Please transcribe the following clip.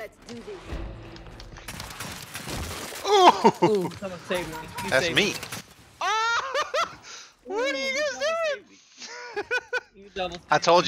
Let's do this. Ooh, Ooh, someone saved me. You that's saved me. me. Oh! what Ooh, are you guys doing? You double I told you.